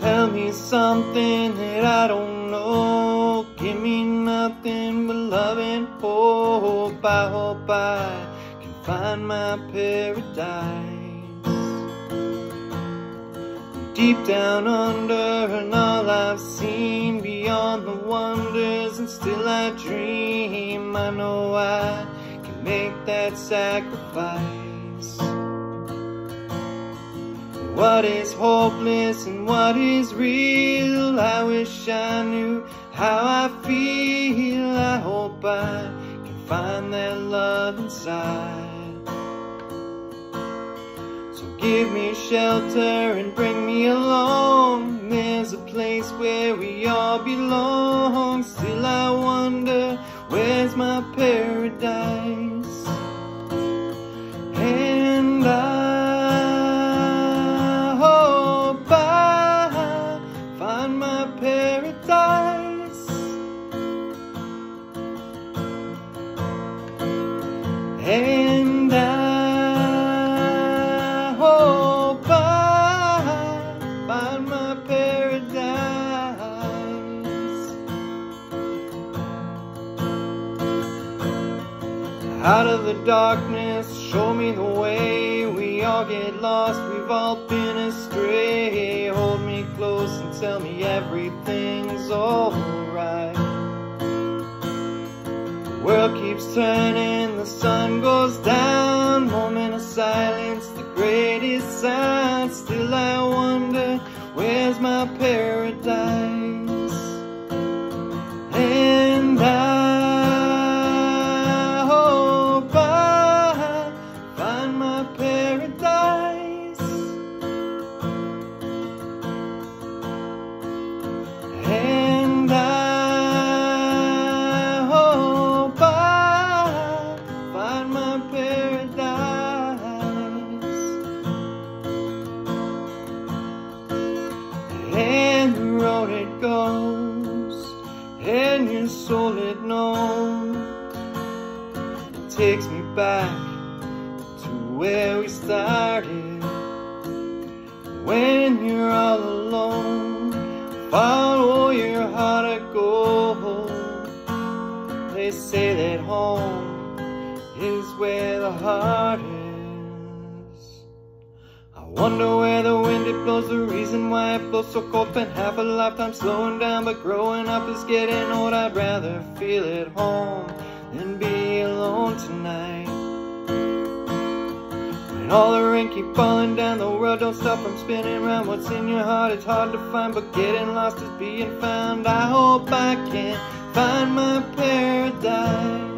Tell me something that I don't know. Give me nothing but love and hope. I hope I can find my paradise. Deep down under, and all I've seen beyond the wonders, and still I dream. I know I can make that sacrifice. What is hopeless and what is real? I wish I knew how I feel. I hope I can find that love inside. So give me shelter and bring me along. There's a place where we all belong. Still I wonder, where's my paradise? And I hope I find my paradise. Out of the darkness, show me the way. We all get lost, we've all been astray. Hold me close and tell me everything's alright. World keeps turning, the sun goes down. Moment of silence, the greatest sound. Still I wonder, where's my paradise? And your soul it knows. It takes me back to where we started. When you're all alone, follow your heart to go. They say that home is where the heart is. I wonder where the it blows, the reason why it blows so cold. Spent half a lifetime slowing down, but growing up is getting old. I'd rather feel at home than be alone tonight. When all the rain keep falling down, the world don't stop from spinning around. What's in your heart, it's hard to find, but getting lost is being found. I hope I can find my paradise.